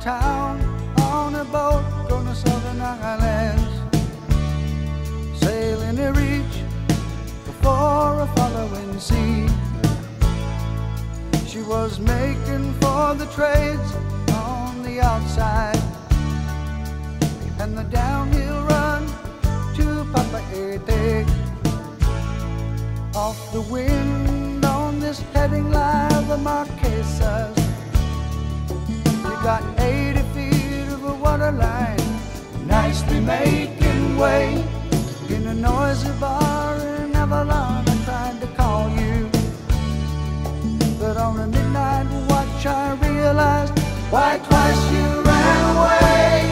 town on a boat going to southern islands. Sailing to reach before a following sea. She was making for the trades on the outside and the downhill run to Papa Ete. Off the wind on this heading line, the Marquesas. Got 80 feet of a water line, nicely making way in a noisy bar in Avalon. I tried to call you, but on a midnight watch I realized why twice you ran away.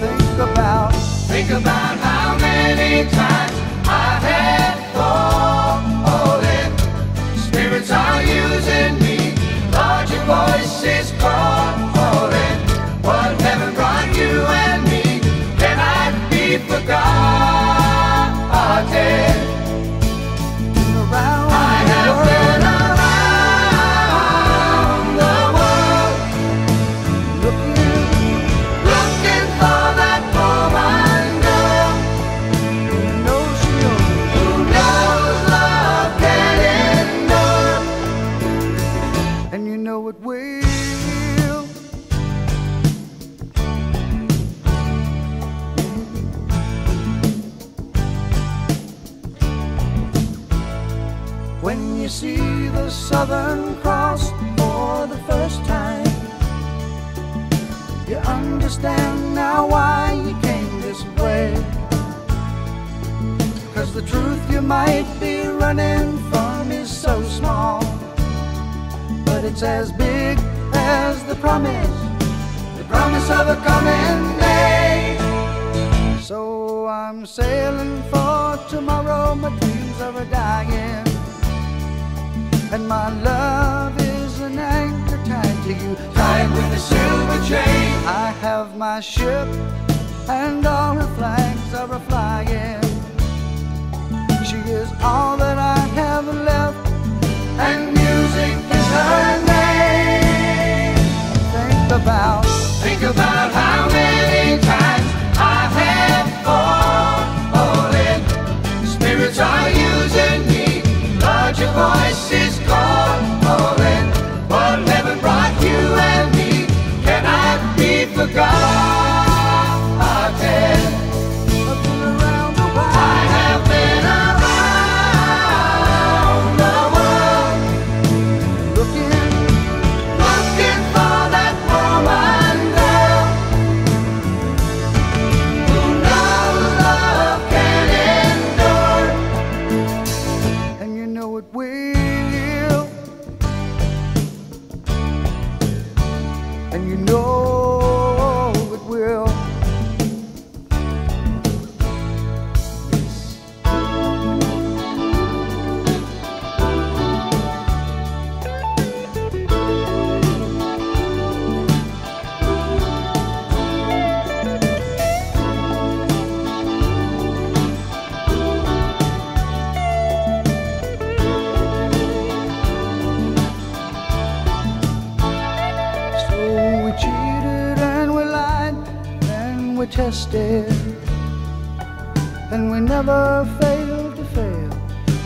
Think about, Think about how many times you see the Southern Cross for the first time, you understand now why you came this way. Cause the truth you might be running from is so small but it's as big as the promise, the promise of a coming day. So I'm sailing for tomorrow, my dying, and my love is an anchor tied to you, Tied with a silver chain, I have my ship, and all her flags are flying. She is all that I have left, tested. And we never failed to fail.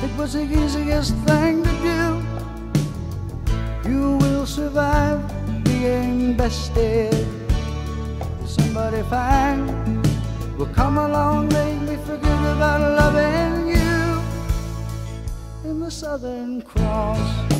It was the easiest thing to do. You will survive being bested. Somebody fine will come along, make me forget about loving you in the Southern Cross.